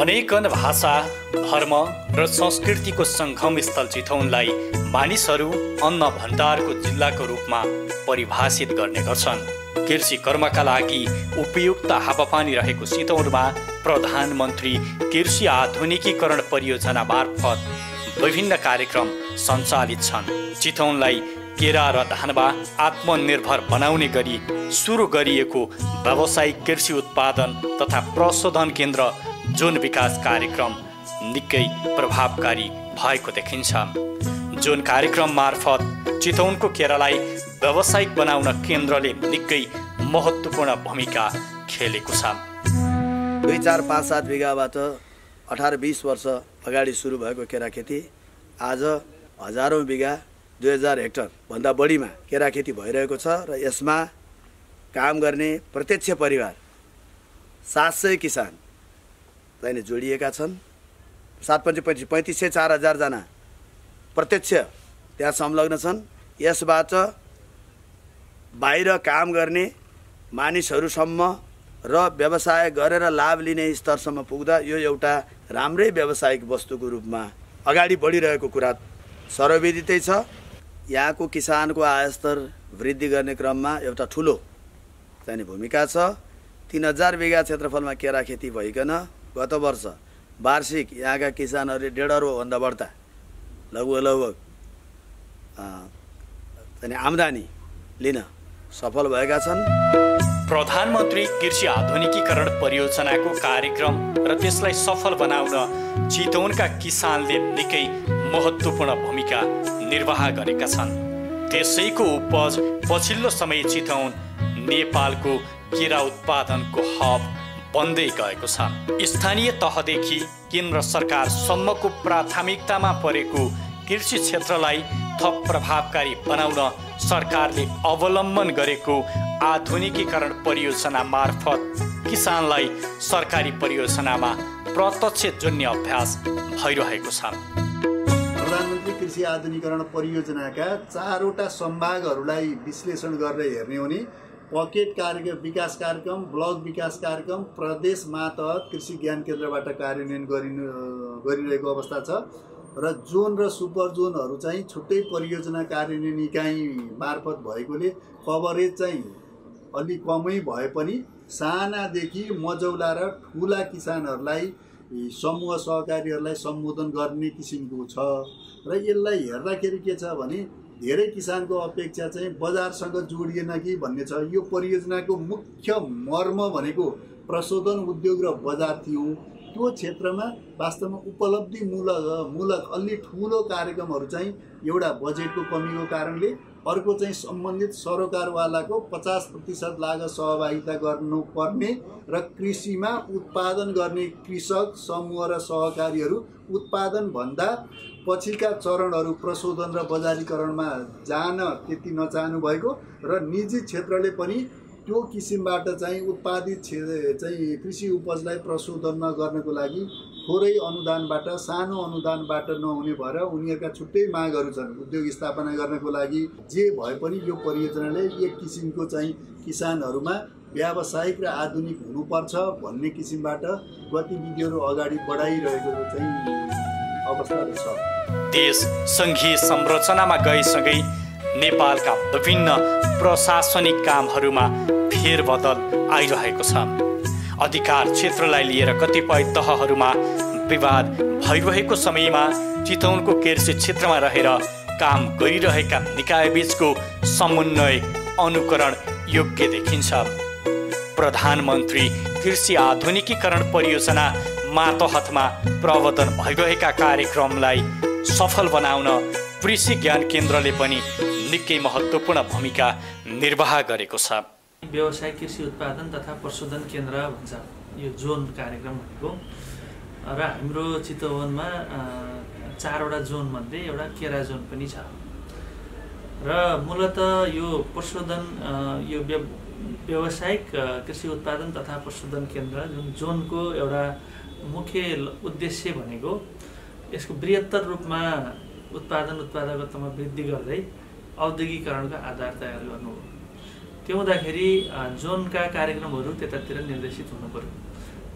अनेकन भाषा धर्म र संस्कृतिको सङ्गम स्थल चितवनलाई मानिसहरू अन्न भण्डारको जिल्लाको रूपमा परिभाषित गर्ने गर्छन्। कृषि कर्मका लागि उपयुक्त हावापानी रहेको चितवनमा प्रधानमन्त्री कृषि आधुनिकीकरण परियोजना मार्फत विभिन्न कार्यक्रम सञ्चालित छन्। चितवनलाई केरा र धानमा आत्मनिर्भर बनाउने गरी सुरु गरिएको व्यावसायिक कृषि उत्पादन तथा प्रशोधन केन्द्र जुन विकास कार्यक्रम निकै प्रभावकारी भएको देखिन्छ। जुन कार्यक्रम मार्फत चितवनको केरालाई व्यावसायिक बनाउन केन्द्रले निकै महत्त्वपूर्ण भूमिका खेलेको छ। दुई चार पाँच सात बिघाबाट अठार बिस वर्ष अगाडि सुरु भएको केरा खेती आज हजारौँ बिघा दुई हजार हेक्टरभन्दा बढीमा केरा खेती भइरहेको छ र यसमा काम गर्ने प्रत्यक्ष परिवार सात सय किसान चाहिने जोडिएका छन्। सात पन्ची पैँतिस पैँतिस सय चार हजारजना प्रत्यक्ष त्यहाँ संलग्न छन्। यसबाट बाहिर काम गर्ने मानिसहरूसम्म र व्यवसाय गरेर लाभ लिने स्तरसम्म पुग्दा यो एउटा राम्रै व्यावसायिक वस्तुको रूपमा अगाडि बढिरहेको कुरा सर्वविदितै छ। यहाँको किसानको आयस्तर वृद्धि गर्ने क्रममा एउटा ठुलो चाहिने भूमिका छ। तिन हजार बिघा क्षेत्रफलमा केरा खेती भइकन गत वर्ष वार्षिक यहाँका किसानहरूले डेढ अर्बभन्दा बढ्ता लगभग लगभग चाहिँ आम्दानी लिन सफल भएका छन्। प्रधानमन्त्री कृषि आधुनिकीकरण परियोजनाको कार्यक्रम र त्यसलाई सफल बनाउन चितवनका किसानले निकै महत्त्वपूर्ण भूमिका निर्वाह गरेका छन्। त्यसैको उपज पछिल्लो समय चितवन नेपालको केरा उत्पादनको हब बन्दै गएको छ। स्थानीय तहदेखि केन्द्र सरकारसम्मको प्राथमिकतामा परेको कृषि क्षेत्रलाई थप प्रभावकारी बनाउन सरकारले अवलम्बन गरेको आधुनिकीकरण परियोजना मार्फत किसानलाई सरकारी परियोजनामा प्रत्यक्ष जोड्ने अभ्यास भइरहेको छ। प्रधानमन्त्री कृषि आधुनिकरण परियोजनाका चारवटा सम्भागहरूलाई विश्लेषण गरेर हेर्ने हो भने पकेट कार्यक्रम विकास कार्यक्रम ब्लक विकास कार्यक्रम प्रदेश मातहत कृषि ज्ञान केन्द्रबाट कार्यान्वयन गरिनु गरिरहेको अवस्था छ। र जोन र सुपर जोनहरू चाहिँ छुट्टै परियोजना कार्यान्वयन इकाइ मार्फत भएकोले कभरेज चाहिँ अलिक कमै भए पनि सानादेखि मजौला र ठुला किसानहरूलाई समूह सहकारीहरूलाई सम्बोधन गर्ने किसिमको छ। र यसलाई हेर्दाखेरि के छ भने धेरै किसानको अपेक्षा चाहिँ बजारसँग जोडिएन कि भन्ने छ। यो परियोजनाको मुख्य मर्म भनेको प्रशोधन उद्योग र बजार थियो। त्यो क्षेत्रमा वास्तवमा उपलब्धि मूलक मूलक अलि ठुलो कार्यक्रमहरू चाहिँ एउटा बजेटको कमीको कारणले अर्को चाहिँ सम्बन्धित सरोकारवालाको पचास प्रतिशत लागत सहभागिता गर्नुपर्ने र कृषिमा उत्पादन गर्ने कृषक समूह र सहकारीहरू उत्पादनभन्दा पछिका चरणहरू प्रशोधन र बजारीकरणमा जान त्यति नचाहनु भएको र निजी क्षेत्रले पनि त्यो किसिमबाट चाहिँ उत्पादित चाहिँ कृषि उपजलाई प्रशोधन गर्नको लागि थोरै अनुदानबाट सानो अनुदानबाट नहुने भएर उनीहरूका छुट्टै मागहरू छन् उद्योग स्थापना गर्नको लागि। जे भए पनि यो परियोजनाले एक किसिमको चाहिँ किसानहरूमा व्यावसायिक र आधुनिक हुनुपर्छ भन्ने किसिमबाट गतिविधिहरू अगाडि बढाइरहेको चाहिँ अवस्थाहरू छ देश सङ्घीय संरचनामा गएसँगै नेपालका विभिन्न प्रशासनिक कामहरूमा फेरबदल आइरहेको छ। अधिकार क्षेत्रलाई लिएर कतिपय तहहरूमा विवाद भइरहेको समयमा चितवनको कृषि क्षेत्रमा रहेर काम गरिरहेका निकायबीचको समन्वय अनुकरण योग्य देखिन्छ। प्रधानमन्त्री कृषि आधुनिकीकरण परियोजना मातहतमा प्रवर्तन भइरहेका कार्यक्रमलाई सफल बनाउन कृषि ज्ञान केन्द्रले पनि निकै महत्त्वपूर्ण भूमिका निर्वाह गरेको छ। व्यवसाय कृषि उत्पादन तथा प्रशोधन केन्द्र भन्छ यो जोन कार्यक्रम भनेको। र हाम्रो चितवनमा चारवटा जोनमध्ये एउटा केरा जोन पनि छ। र मूलत यो प्रशोधन यो व्यावसायिक कृषि उत्पादन तथा प्रशोधन केन्द्र जुन जोनको एउटा मुख्य उद्देश्य भनेको यसको बृहत्तर रूपमा उत्पादन उत्पादकतामा वृद्धि गर्दै औद्योगिकरणको आधार तयार गर्नु हो। त्यो हुँदाखेरि जोनका कार्यक्रमहरू त्यतातिर निर्देशित हुनु पऱ्यो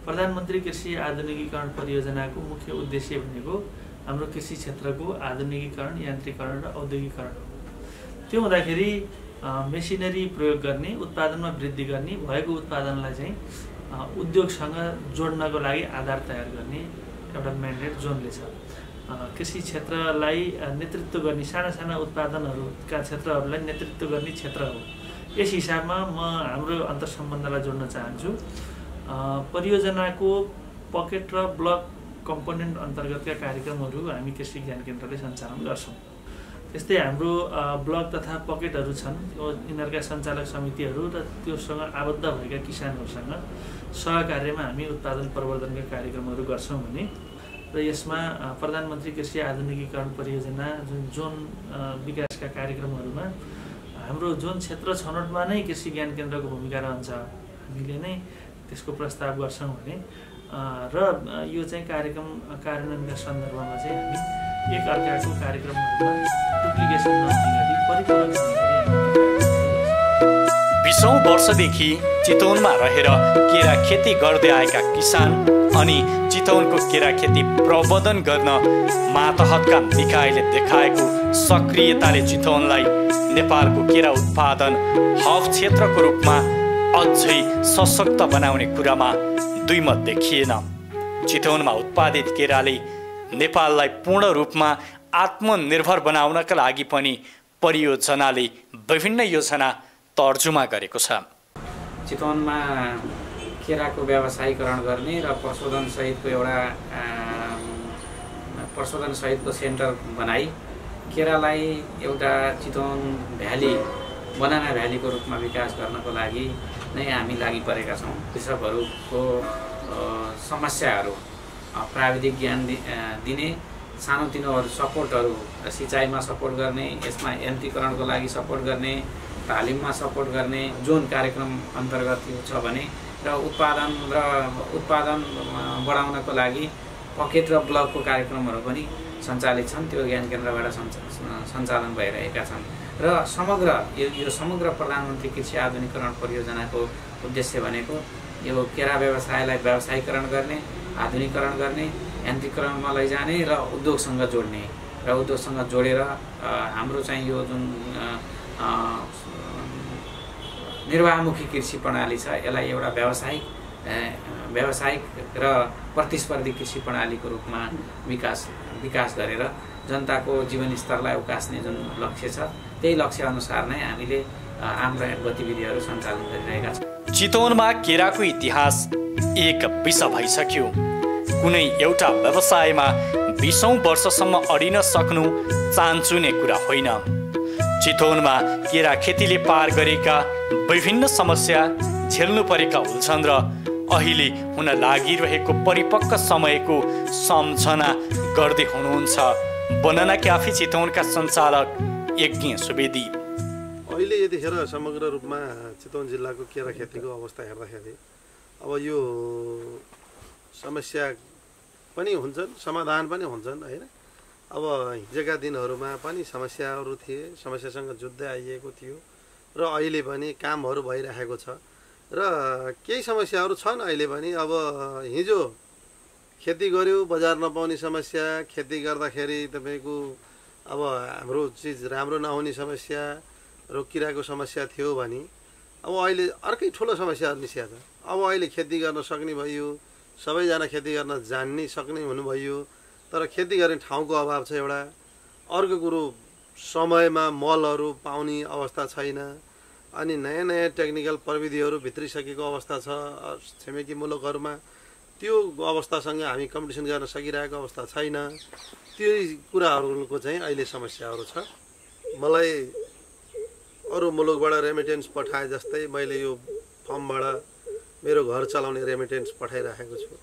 प्रधानमन्त्री कृषि आधुनिकीकरण परियोजनाको मुख्य उद्देश्य भनेको हाम्रो कृषि क्षेत्रको आधुनिकीकरण यान्त्रिकरण र औद्योगिकरण हो। त्यो हुँदाखेरि मेसिनरी प्रयोग गर्ने उत्पादनमा वृद्धि गर्ने भएको उत्पादनलाई चाहिँ उद्योगसँग जोड्नको लागि आधार तयार गर्ने एउटा म्यान्डेट जोनले छ। कृषि क्षेत्रलाई नेतृत्व गर्ने साना साना उत्पादनहरूका क्षेत्रहरूलाई नेतृत्व गर्ने क्षेत्र हो। यस हिसाबमा म हाम्रो अन्तर्सम्बन्धलाई जोड्न चाहन्छु। परियोजनाको पकेट र ब्लक कम्पोनेन्ट अन्तर्गतका कार्यक्रमहरू हामी कृषि ज्ञान केन्द्रले सञ्चालन गर्छौँ। त्यस्तै हाम्रो ब्लक तथा पकेटहरू छन्। यिनीहरूका सञ्चालक समितिहरू र त्योसँग आबद्ध भएका किसानहरूसँग सहकार्यमा हामी उत्पादन प्रवर्धनका कार्यक्रमहरू गर्छौँ भने र यसमा प्रधानमन्त्री कृषि आधुनिकीकरण परियोजना जुन जोन विकासका कार्यक्रमहरूमा हाम्रो जोन क्षेत्र छनौटमा नै कृषि ज्ञान केन्द्रको भूमिका रहन्छ। हामीले नै त्यसको प्रस्ताव गर्छौँ भने र यो चाहिँ कार्यक्रम कार्यान्वयनका सन्दर्भमा चाहिँ एक अर्काको कार्यक्रमहरूमा बिसौँ वर्षदेखि चितवनमा रहेर केरा खेती गर्दै आएका किसान अनि चितवनको केरा खेती प्रबन्धन गर्न मातहतका निकायले देखाएको सक्रियताले चितवनलाई नेपालको केरा उत्पादन हब क्षेत्रको रूपमा अझै सशक्त बनाउने कुरामा दुईमत देखिएन। चितवनमा उत्पादित केराले नेपाललाई पूर्ण रूपमा आत्मनिर्भर बनाउनका लागि पनि परियोजनाले विभिन्न योजना तर्जुमा गरेको छ। चितवनमा केराको व्यवसायीकरण गर्ने र प्रशोधनसहितको एउटा प्रशोधनसहितको सेन्टर बनाई। केरालाई एउटा चितवन भ्याली बनाना भ्यालीको रूपमा विकास गर्नको लागि नै हामी लागि परेका छौँ। कृषकहरूको समस्याहरू प्राविधिक ज्ञान दिने सानोतिनोहरू सपोर्टहरू सिँचाइमा सपोर्ट गर्ने यसमा यन्त्रीकरणको लागि सपोर्ट गर्ने तालिममा सपोर्ट गर्ने जुन कार्यक्रम अन्तर्गत छ भने र उत्पादन र उत्पादन बढाउनको लागि पकेट र ब्लकको कार्यक्रमहरू पनि सञ्चालित छन्। त्यो ज्ञान केन्द्रबाट सञ्चालन भइरहेका छन्। र समग्र यो यो समग्र प्रधानमन्त्री कृषि आधुनिकरण परियोजनाको उद्देश्य भनेको यो केरा व्यवसायलाई व्यवसायीकरण गर्ने आधुनिकरण गर्ने यान्त्रिकरणमा लैजाने र उद्योगसँग जोड्ने। र उद्योगसँग जोडेर हाम्रो चाहिँ यो जुन निर्वाहमुखी कृषि प्रणाली छ यसलाई एउटा व्यावसायिक व्यावसायिक र प्रतिस्पर्धी कृषि प्रणालीको रूपमा विकास विकास गरेर जनताको जीवनस्तरलाई उकास्ने जुन लक्ष्य छ त्यही लक्ष्य अनुसार नै हामीले हाम्रा गतिविधिहरू सञ्चालन गरिरहेका छौँ। चितवनमा केराको इतिहास एक विषय भइसक्यो। कुनै एउटा व्यवसायमा बिसौँ वर्षसम्म अडिन सक्नु चान्चुने कुरा होइन। चितवनमा केरा खेतीले पार गरेका विभिन्न समस्या झेल्नु परेका हुन्छन् र अहिले हुन लागिरहेको परिपक्व समयको सम्झना गर्दै हुनुहुन्छ। बनाना क्याफे चितवनका सञ्चालक यज्ञ सुवेदी। अहिले यतिखेर समग्र रूपमा चितवन जिल्लाको केरा खेतीको अवस्था हेर्दाखेरि अब यो समस्या पनि हुन्छन् समाधान पनि हुन्छन् होइन? अब हिजोका दिनहरूमा पनि समस्याहरू थिए समस्यासँग जुझ्दै आइएको थियो र अहिले पनि कामहरू भइरहेको छ। र केही समस्याहरू छन् अहिले पनि। अब हिजो खेती गऱ्यो बजार नपाउने समस्या खेती गर्दाखेरि तपाईँको अब हाम्रो चिज राम्रो नहुने समस्या रोकिरहेको समस्या थियो भने। अब अहिले अर्कै ठुलो समस्याहरू निस्किया छ अब अहिले खेती गर्न सक्ने भयो सबैजना खेती गर्न जान्ने सक्ने हुनुभयो तर खेती गर्ने ठाउँको अभाव छ एउटा। अर्को कुरो समयमा मलहरू पाउने अवस्था छैन अनि नयाँ नयाँ टेक्निकल प्रविधिहरू भित्रिसकेको अवस्था छ छिमेकी मुलुकहरूमा त्यो अवस्थासँग हामी कम्पिटिसन गर्न सकिरहेको अवस्था छैन। त्यो कुराहरूको चाहिँ अहिले समस्याहरू छ। मलाई अरू मुलुकबाट रेमिटेन्स पठाए जस्तै मैले यो फर्मबाट मेरो घर चलाउने रेमिटेन्स पठाइराखेको छु।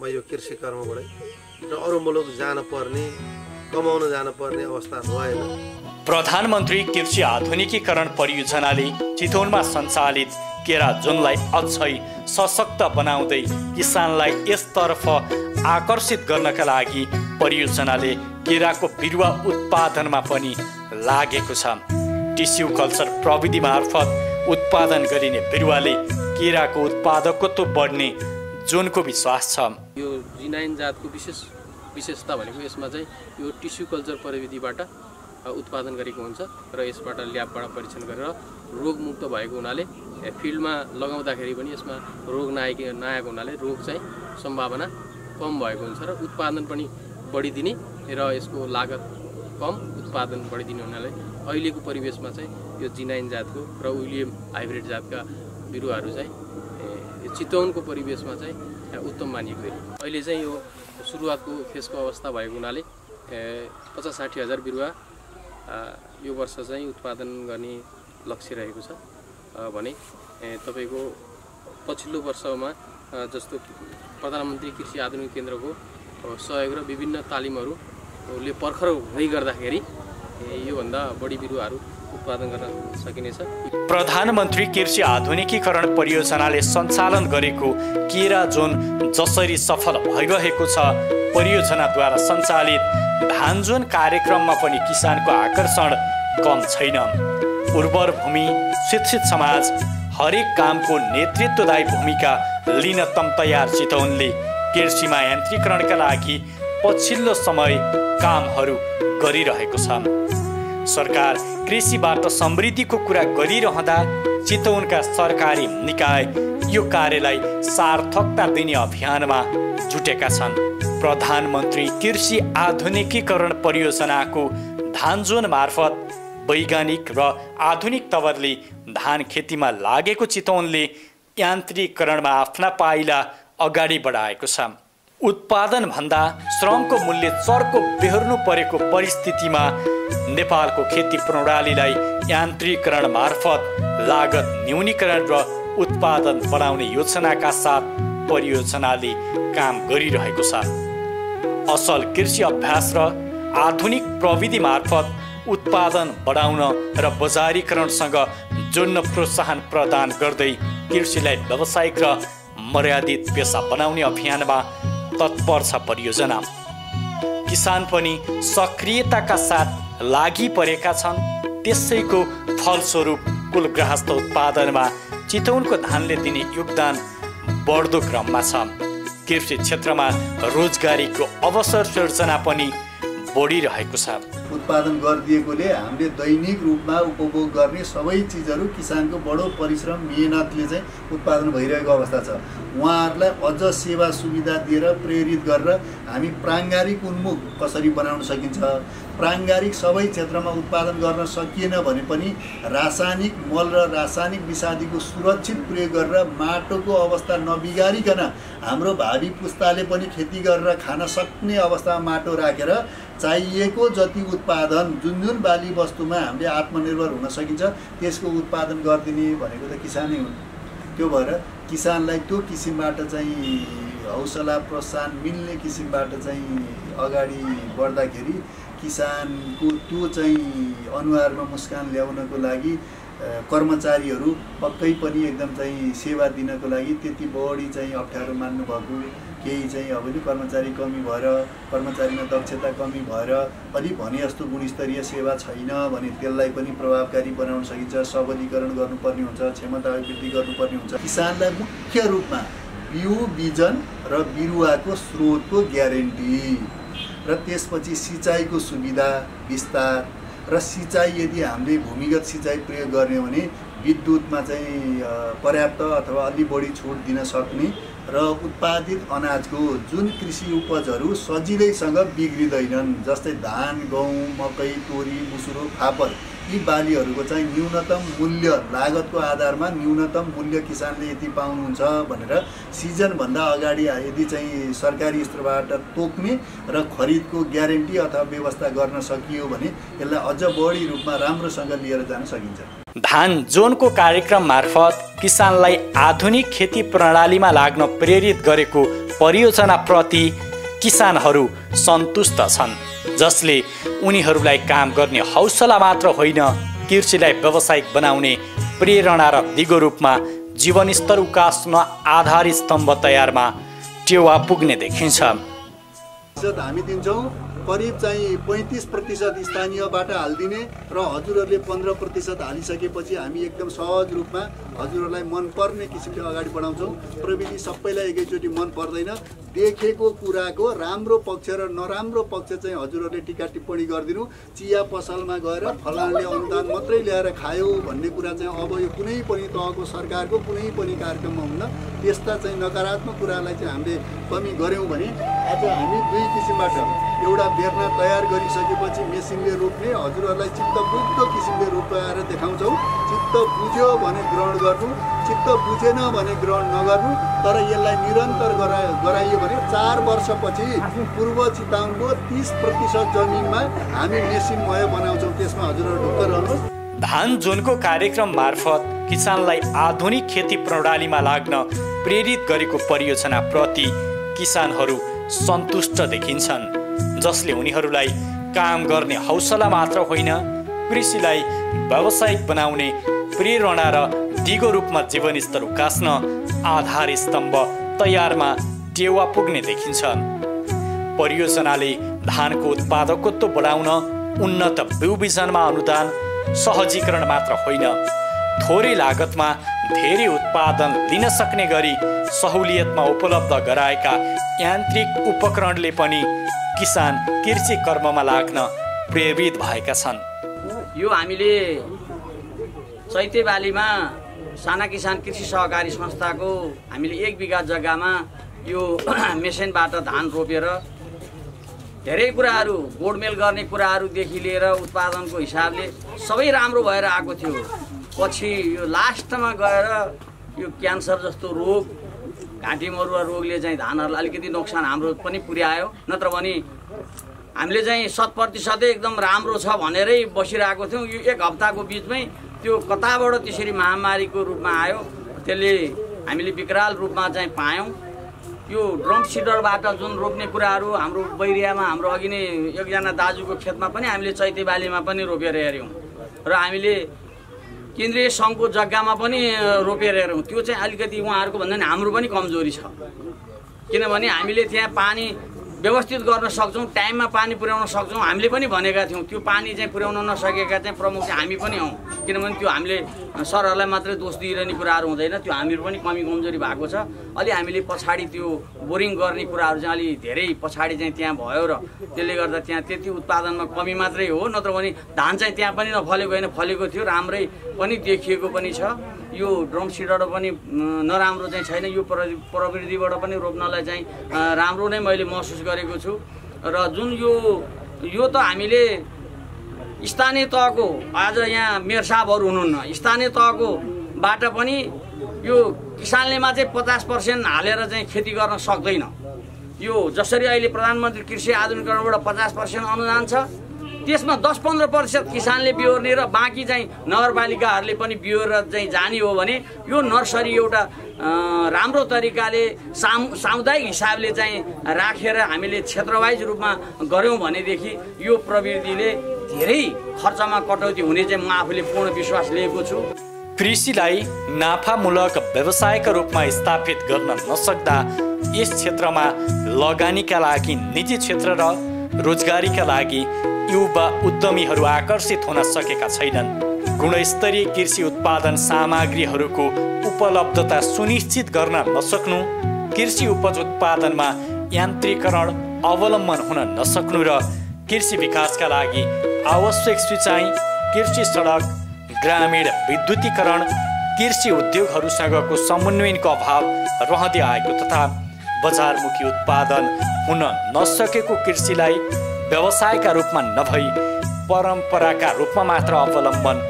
म यो कृषि कर्मबाटै। र अरू मुलुक जान पर्ने कमाउन जानुपर्ने अवस्था रहेन प्रधानमन्त्री कृषि आधुनिकीकरण परियोजनाले चितवनमा सञ्चालित केरा जोनलाई अझै सशक्त बनाउँदै किसानलाई यसतर्फ आकर्षित गर्नका लागि परियोजनाले केराको बिरुवा उत्पादनमा पनि लागेको छ। टिस्यु कल्चर प्रविधि मार्फत उत्पादन गरिने बिरुवाले केराको उत्पादकत्व बढ्ने जोनको विश्वास छ। यो जिनाइन जातको विशेष विशेषता भनेको यसमा चाहिँ यो टिस्यु कल्चर प्रविधिबाट उत्पादन गरेको हुन्छ र यसबाट ल्याबबाट परीक्षण गरेर रोगमुक्त भएको हुनाले फिल्डमा लगाउँदाखेरि पनि यसमा रोग नआएको नआएको हुनाले रोग चाहिँ सम्भावना कम भएको हुन्छ र उत्पादन पनि बढिदिने र यसको लागत कम उत्पादन बढिदिने हुनाले अहिलेको परिवेशमा चाहिँ यो जिनाइन जातको र विलियम हाइब्रिड जातका बिरुवाहरू चाहिँ चितवनको परिवेशमा चाहिँ उत्तम मानिएको थियो अहिले चाहिँ यो सुरुवातको फेसको अवस्था भएको हुनाले पचास साठी हजार बिरुवा यो वर्ष चाहिँ उत्पादन गर्ने लक्ष्य रहेको छ भने तपाईँको पछिल्लो वर्षमा जस्तो प्रधानमन्त्री कृषि आधुनिक केन्द्रको सहयोग र विभिन्न तालिमहरूले भर्खर हुँदै गर्दाखेरि योभन्दा बढी बिरुवाहरू उत्पादन गर्न सकिनेछ प्रधानमन्त्री कृषि आधुनिकीकरण परियोजनाले सञ्चालन गरेको केरा जोन जसरी सफल भइरहेको छ परियोजनाद्वारा सञ्चालित धान जोन कार्यक्रममा पनि किसानको आकर्षण कम छैन। उर्वर भूमि शिक्षित समाज हरेक कामको नेतृत्वदायी भूमिका लिन तयार चितवनले कृषिमा यान्त्रिकरणका लागि पछिल्लो समय कामहरू गरिरहेको छ सरकार कृषिबाट समृद्धिको कुरा गरिरहँदा चितवनका सरकारी निकाय यो कार्यलाई सार्थकता दिने अभियानमा जुटेका छन्। प्रधानमन्त्री कृषि आधुनिकीकरण परियोजनाको धानजोन मार्फत वैज्ञानिक र आधुनिक तवरले धान खेतीमा लागेको चितवनले यान्त्रिकरणमा आफ्ना पाइला अगाडि बढाएको छ। उत्पादनभन्दा श्रमको मूल्य चर्को बेहोर्नु परेको परिस्थितिमा नेपालको खेती प्रणालीलाई यान्त्रिकरण मार्फत लागत न्यूनीकरण र उत्पादन बढाउने योजनाका साथ परियोजनाले काम गरिरहेको छ। असल कृषि अभ्यास र आधुनिक प्रविधि मार्फत उत्पादन बढाउन र बजारीकरणसँग जोड्न प्रोत्साहन प्रदान गर्दै कृषिलाई व्यावसायिक र मर्यादित पेसा बनाउने अभियानमा तत्पर छ परियोजना। किसान पनि सक्रियताका साथ लागि परेका छन्। त्यसैको फलस्वरूप कुल गृहस्थ उत्पादनमा चितवनको धानले दिने योगदान बढ्दो क्रममा छ। कृषि क्षेत्रमा रोजगारीको अवसर सिर्जना पनि बढिरहेको छ। उत्पादन गरिदिएकोले हामीले दैनिक रूपमा उपभोग गर्ने सबै चिजहरू किसानको बडो परिश्रम मिहिनेतले चाहिँ उत्पादन भइरहेको अवस्था छ। उहाँहरूलाई अझ सेवा सुविधा दिएर प्रेरित गरेर हामी प्राङ्गारिक उन्मुख कसरी बनाउन सकिन्छ? प्राङ्गारिक सबै क्षेत्रमा उत्पादन गर्न सकिएन भने पनि रासायनिक मल र रासायनिक विषादीको सुरक्षित प्रयोग गरेर माटोको अवस्था नबिगारिकन हाम्रो भावी पुस्ताले पनि खेती गरेर खान सक्ने अवस्थामा माटो राखेर चाहिएको जति उत्पादन जुन जुन बाली वस्तुमा हामीले आत्मनिर्भर हुन सकिन्छ त्यसको उत्पादन गरिदिने भनेको त किसानै हुन्। त्यो भएर किसानलाई त्यो किसिमबाट चाहिँ हौसला प्रोत्साहन मिल्ने किसिमबाट चाहिँ अगाडि बढ्दाखेरि किसानको त्यो चाहिँ अनुहारमा मुस्कान ल्याउनको लागि कर्मचारीहरू पक्कै पनि एकदम चाहिँ सेवा दिनको लागि त्यति बढी चाहिँ अप्ठ्यारो मान्नुभएको केही चाहिँ अब नि कर्मचारी कमी भएर कर्मचारीमा दक्षता कमी भएर अलिक भने जस्तो गुणस्तरीय सेवा छैन भने त्यसलाई पनि प्रभावकारी बनाउन सकिन्छ सबलीकरण गर्नुपर्ने हुन्छ क्षमता वृद्धि गर्नुपर्ने हुन्छ। किसानलाई मुख्य रूपमा बिउ बिजन र बिरुवाको स्रोतको ग्यारेन्टी र त्यसपछि सिँचाइको सुविधा विस्तार र सिँचाइ यदि हामीले भूमिगत सिँचाइ प्रयोग गर्ने भने विद्युतमा चाहिँ पर्याप्त अथवा अलि बढी छुट दिन सक्ने र उत्पादित अनाजको जुन कृषि उपजहरू सजिलैसँग बिग्रिँदैनन् जस्तै धान गहुँ मकै तोरी मुसुरो फापर यी बालीहरूको चाहिँ न्यूनतम मूल्य लागतको आधारमा न्यूनतम मूल्य किसानले यति पाउनुहुन्छ भनेर सिजनभन्दा अगाडि यदि चाहिँ सरकारी स्तरबाट तोक्ने र खरिदको ग्यारेन्टी अथवा व्यवस्था गर्न सकियो भने यसलाई अझ बढी रूपमा राम्रोसँग लिएर जान सकिन्छ। धान जोनको कार्यक्रम मार्फत किसानलाई आधुनिक खेती प्रणालीमा लाग्न प्रेरित गरेको परियोजनाप्रति किसानहरू सन्तुष्ट छन् जसले उनीहरूलाई काम गर्ने हौसला मात्र होइन कृषिलाई व्यावसायिक बनाउने प्रेरणा र दिगो रूपमा जीवनस्तर उकास्न आधारित स्तम्भ तयारमा टेवा पुग्ने देखिन्छ। करिब चाहिँ पैँतिस प्रतिशत स्थानीयबाट हालिदिने र हजुरहरूले पन्ध्र प्रतिशत हालिसकेपछि हामी एकदम सहज रूपमा हजुरहरूलाई मनपर्ने किसिमले अगाडि बढाउँछौँ। प्रविधि सबैलाई एकैचोटि मन पर्दैन। देखेको कुराको राम्रो पक्ष र नराम्रो पक्ष चाहिँ हजुरहरूले टिका टिप्पणी गरिदिनु। चिया पसलमा गएर फलानले अनुदान मात्रै ल्याएर खायो भन्ने कुरा चाहिँ अब यो कुनै पनि तहको सरकारको कुनै पनि कार्यक्रममा हुन्न। त्यस्ता चाहिँ नकारात्मक कुरालाई चाहिँ हामीले कमी गऱ्यौँ भने आज हामी दुई किसिमबाट एउटा बेर्ना तयार गरिसकेपछि मेसिनले रोप्ने हजुरहरूलाई चित्त बुझ्दो किसिमले रोपाएर देखाउँछौँ। चित्त बुझ्यो भने ग्रहण गर्नु चित्त बुझेन भने ग्रहण नगर्नु तर यसलाई निरन्तर गरा गराइयो भने चार वर्षपछि पूर्व चिताउनको तिस प्रतिशत जमिनमा हामी मेसिनमय बनाउँछौँ। त्यसमा हजुरहरू ढुक्क रहनुहोस्। धान जोनको कार्यक्रम मार्फत किसानलाई आधुनिक खेती प्रणालीमा लाग्न प्रेरित गरेको परियोजनाप्रति किसानहरू सन्तुष्ट देखिन्छन्। जसले उनीहरूलाई काम गर्ने हौसला मात्र होइन कृषिलाई व्यावसायिक बनाउने प्रेरणा र दिगो रूपमा जीवनस्तर उकास्न आधार स्तम्भ तयारमा टेवा पुग्ने देखिन्छ परियोजनाले धानको उत्पादकत्व बढाउन उन्नत बिउ बिजनमा अनुदान सहजीकरण मात्र होइन थोरै लागतमा धेरै उत्पादन लिन सक्ने गरी सहुलियतमा उपलब्ध गराएका यान्त्रिक उपकरणले पनि किसान कृषि कर्ममा लाग्न प्रेरित भएका छन्। यो हामीले चैते बालीमा साना किसान कृषि सहकारी संस्थाको हामीले एक बिघा जग्गामा यो मेसिनबाट धान रोपेर धेरै कुराहरू गोडमेल गर्ने कुराहरूदेखि लिएर उत्पादनको हिसाबले सबै राम्रो भएर आएको थियो। पछि यो लास्टमा गएर यो क्यान्सर जस्तो रोग घाँटी मरुवा रोगले चाहिँ धानहरूलाई अलिकति नोक्सान हाम्रो पनि पुर्यायो। नत्र भने हामीले चाहिँ शत प्रतिशतै एकदम राम्रो छ भनेरै बसिरहेको थियौँ। यो एक हप्ताको बिचमै त्यो कताबाट त्यसरी महामारीको रूपमा आयो त्यसले हामीले विकराल रूपमा चाहिँ पायौँ। यो ड्रम सिडरबाट जुन रोप्ने कुराहरू हाम्रो बैरियामा हाम्रो अघि नै एकजना दाजुको खेतमा पनि हामीले चैते बालीमा पनि रोपेर हेऱ्यौँ। र हामीले केन्द्रीय सङ्घको जग्गामा पनि रोपेर हेरौँ। त्यो चाहिँ अलिकति उहाँहरूको भन्दा पनि हाम्रो पनि कमजोरी छ। किनभने हामीले त्यहाँ पानी व्यवस्थित गर्न सक्छौँ टाइममा पानी पुर्याउन सक्छौँ। हामीले पनि भनेका थियौँ त्यो पानी चाहिँ पुर्याउन नसकेका चाहिँ प्रमुख चाहिँ हामी पनि हौँ। किनभने त्यो हामीले सरहरूलाई मात्रै दोष दिइरहने कुराहरू हुँदैन त्यो हामीहरू पनि कमी कमजोरी भएको छ। अलि हामीले पछाडि त्यो बोरिङ गर्ने कुराहरू चाहिँ अलि धेरै पछाडि चाहिँ त्यहाँ भयो र त्यसले गर्दा त्यहाँ त्यति उत्पादनमा कमी मात्रै हो। नत्र भने धान चाहिँ त्यहाँ पनि नफलेको होइन फलेको थियो राम्रै पनि देखिएको पनि छ। यो ड्रम सिडर पनि नराम्रो चाहिँ छैन। यो प्रविधिबाट पनि रोप्नलाई चाहिँ राम्रो नै मैले महसुस गरेको छु। र जुन यो यो त हामीले स्थानीय तहको आज यहाँ मेयर साहबहरू हुनुहुन्न। स्थानीय तहकोबाट पनि यो किसानलेमा चाहिँ पचास पर्सेन्ट हालेर चाहिँ खेती गर्न सक्दैन। यो जसरी अहिले प्रधानमन्त्री कृषि आधुनिकरणबाट पचास पर्सेन्ट अनुदान छ त्यसमा दस पन्ध्र प्रतिशत किसानले बिहोर्ने र बाँकी चाहिँ नगरपालिकाहरूले पनि बिहोर चाहिँ जाने हो भने यो नर्सरी एउटा राम्रो तरिकाले सामु सामुदायिक हिसाबले चाहिँ राखेर हामीले क्षेत्रवाइज रूपमा गऱ्यौँ भनेदेखि यो प्रविधिले धेरै खर्चमा कटौती हुने चाहिँ म आफूले पूर्ण विश्वास लिएको छु। कृषिलाई नाफामूलक व्यवसायका रूपमा स्थापित गर्न नसक्दा यस क्षेत्रमा लगानीका लागि निजी क्षेत्र र रोजगारीका लागि युवा उद्यमीहरू आकर्षित हुन सकेका छैनन्। गुणस्तरीय कृषि उत्पादन सामग्रीहरूको उपलब्धता सुनिश्चित गर्न नसक्नु कृषि उपज उत्पादनमा यान्त्रिकरण अवलम्बन हुन नसक्नु र कृषि विकासका लागि आवश्यक सिँचाइ कृषि सडक ग्रामीण विद्युतीकरण कृषि उद्योगहरूसँगको समन्वयनको अभाव रहँदै आएको तथा बजारमुखी उत्पादन हुन नसकेको कृषिलाई व्यवसायका रूपमा नभई परम्पराका रूपमा मात्र अवलम्बन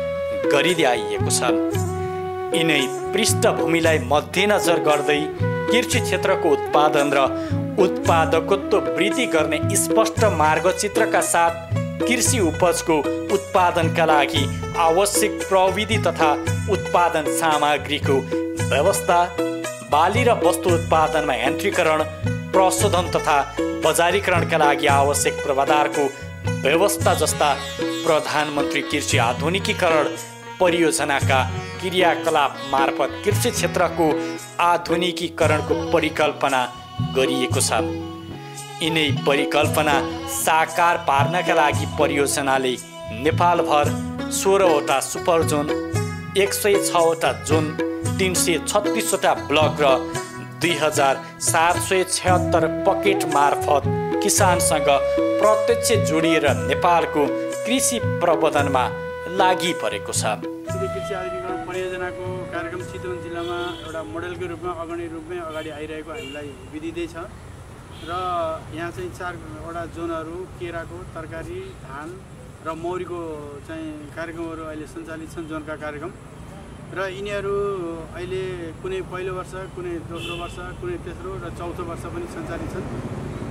गरिँदै आइएको छ। यिनै पृष्ठभूमिलाई मध्यनजर गर्दै कृषि क्षेत्रको उत्पादन र उत्पादकत्व वृद्धि गर्ने स्पष्ट मार्गचित्रका साथ कृषि उपजको उत्पादनका लागि आवश्यक प्रविधि तथा उत्पादन सामग्रीको व्यवस्था बाली र वस्तु उत्पादनमा यान्त्रिकरण प्रशोधन तथा बजारीकरणका लागि आवश्यक पूर्वाधारको व्यवस्था जस्ता प्रधानमन्त्री कृषि आधुनिकीकरण परियोजनाका क्रियाकलाप मार्फत कृषि क्षेत्रको आधुनिकीकरणको परिकल्पना गरिएको छ। यिनै परिकल्पना साकार पार्नका लागि परियोजनाले नेपालभर सोह्रवटा सुपर जोन एक सय छवटा जोन तिन सय छत्तिसवटा ब्लक र दुई हजार सात सय छयत्तर पकेट मार्फत किसानसँग प्रत्यक्ष जोडिएर नेपालको कृषि प्रबन्धनमा लागि परेको छ। परियोजनाको कार्यक्रम चितवन जिल्लामा एउटा मोडेलको रूपमा अग्रणी रूपमै अगाडि आइरहेको हामीलाई विदिँदै छ र यहाँ चाहिँ चारवटा जोनहरू केराको तरकारी धान र मौरीको चाहिँ कार्यक्रमहरू अहिले सञ्चालित छन् जोनका कार्यक्रम। र यिनीहरू अहिले कुनै पहिलो वर्ष कुनै दोस्रो वर्ष कुनै तेस्रो र चौथो वर्ष पनि सञ्चालित छन्।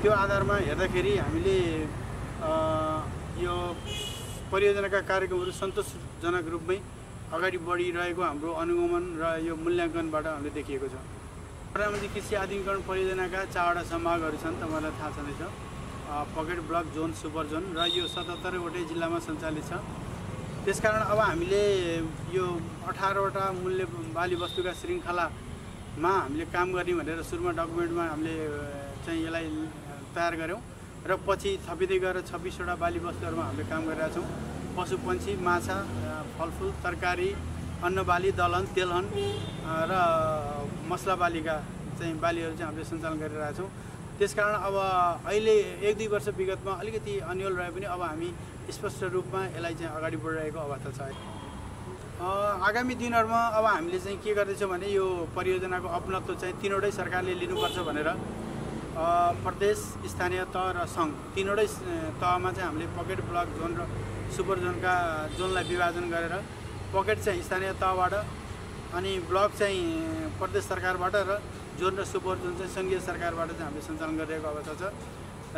त्यो आधारमा हेर्दाखेरि हामीले यो परियोजनाका कार्यक्रमहरू सन्तोषजनक रूपमै अगाडि बढिरहेको हाम्रो अनुगमन र यो मूल्याङ्कनबाट हामीले देखिएको छ। प्रधानमन्त्री कृषि आधुनिकरण परियोजनाका चारवटा सम्भागहरू छन् तपाईँलाई थाहा छँदैछ। Pocket block zone super zone र यो सतहत्तरवटै जिल्लामा सञ्चालित छ। त्यसकारण अब हामीले यो अठारवटा मूल्य बाली वस्तुका श्रृङ्खलामा हामीले काम गर्ने भनेर सुरुमा डकुमेन्टमा हामीले चाहिँ यसलाई तयार गऱ्यौँ र पछि थपिँदै गएर छब्बिसवटा बाली वस्तुहरूमा हामीले काम गरिरहेका छौँ। पशु पन्छी माछा फलफुल तरकारी अन्न बाली दलहन तेलहन र मसला बालीका चाहिँ बालीहरू चाहिँ हामीले सञ्चालन गरिरहेका छौँ। त्यसकारण अब अहिले एक दुई वर्ष विगतमा अलिकति अन्यल रहे पनि अब हामी स्पष्ट रूपमा यसलाई चाहिँ अगाडि बढिरहेको अवस्था छ। आगामी दिनहरूमा अब हामीले चाहिँ के गर्दैछौँ भने यो परियोजनाको अपनत्व चाहिँ तिनवटै सरकारले लिनुपर्छ भनेर प्रदेश स्थानीय तह र सङ्घ तिनवटै तहमा चाहिँ हामीले पकेट ब्लक जोन र सुपर जोनका जोनलाई विभाजन गरेर पकेट चाहिँ स्थानीय तहबाट अनि ब्लक चाहिँ प्रदेश सरकारबाट र जोन र सुपर जोन चाहिँ सङ्घीय सरकारबाट चाहिँ हामीले सञ्चालन गरिरहेको अवस्था छ।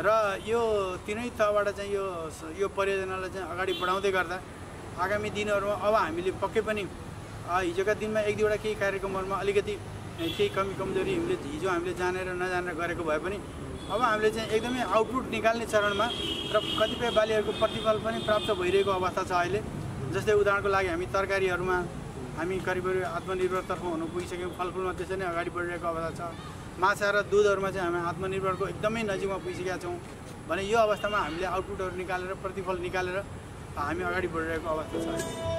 र यो तिनै तहबाट चाहिँ यो यो परियोजनालाई चाहिँ अगाडि बढाउँदै गर्दा आगामी दिनहरूमा अब हामीले पक्कै पनि हिजोका दिनमा एक दुईवटा केही कार्यक्रमहरूमा अलिकति केही कमी कमजोरी हामीले हिजो हामीले जानेर नजानेर गरेको भए पनि अब हामीले चाहिँ एकदमै आउटपुट निकाल्ने चरणमा र कतिपय बालीहरूको प्रतिफल पनि प्राप्त भइरहेको अवस्था छ अहिले। जस्तै उदाहरणको लागि हामी तरकारीहरूमा हामी करिब करिब आत्मनिर्भरतर्फ हुनु पुगिसक्यौँ फलफुलमा त्यसरी नै अगाडि बढिरहेको अवस्था छ। माछा र दुधहरूमा चाहिँ हामी आत्मनिर्भरको एकदमै नजिकमा पुगिसकेका छौँ भने यो अवस्थामा हामीले आउटपुटहरू निकालेर प्रतिफल निकालेर हामी अगाडि बढिरहेको अवस्था छ।